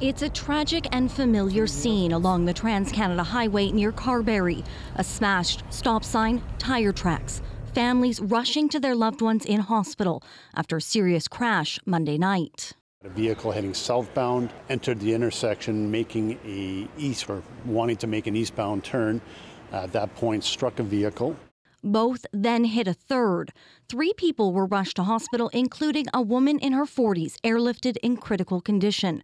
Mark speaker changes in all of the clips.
Speaker 1: It's a tragic and familiar scene along the Trans Canada Highway near Carberry. A smashed stop sign, tire tracks. Families rushing to their loved ones in hospital after a serious crash Monday night.
Speaker 2: A vehicle heading southbound entered the intersection, making a east or wanting to make an eastbound turn. At that point, struck a vehicle.
Speaker 1: Both then hit a third. Three people were rushed to hospital, including a woman in her 40s, airlifted in critical condition.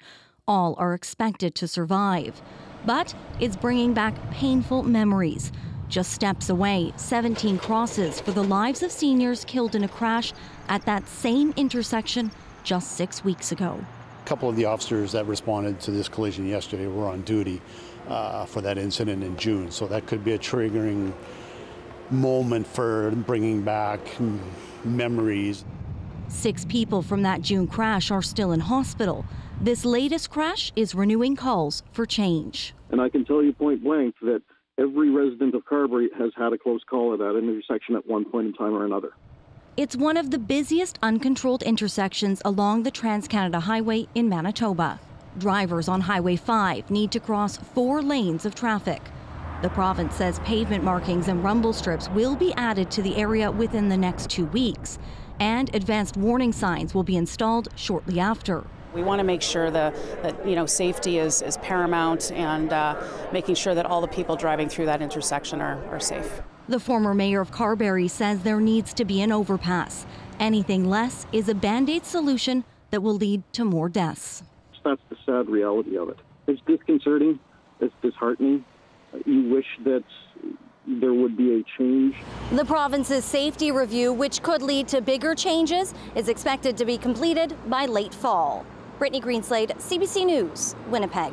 Speaker 1: All are expected to survive. But it's bringing back painful memories. Just steps away, 17 crosses for the lives of seniors killed in a crash at that same intersection just six weeks ago.
Speaker 2: A couple of the officers that responded to this collision yesterday were on duty uh, for that incident in June, so that could be a triggering moment for bringing back memories.
Speaker 1: Six people from that June crash are still in hospital. This latest crash is renewing calls for change.
Speaker 3: And I can tell you point blank that every resident of Carberry has had a close call at that intersection at one point in time or another.
Speaker 1: It's one of the busiest uncontrolled intersections along the Trans Canada Highway in Manitoba. Drivers on Highway 5 need to cross four lanes of traffic. The province says pavement markings and rumble strips will be added to the area within the next two weeks, and advanced warning signs will be installed shortly after.
Speaker 4: We want to make sure the, that you know safety is, is paramount and uh, making sure that all the people driving through that intersection are, are safe.
Speaker 1: The former mayor of Carberry says there needs to be an overpass. Anything less is a band aid solution that will lead to more deaths.
Speaker 3: That's the sad reality of it. It's disconcerting, it's disheartening. You wish that there would be a change.
Speaker 1: The province's safety review, which could lead to bigger changes, is expected to be completed by late fall. Brittany Greenslade, CBC News, Winnipeg.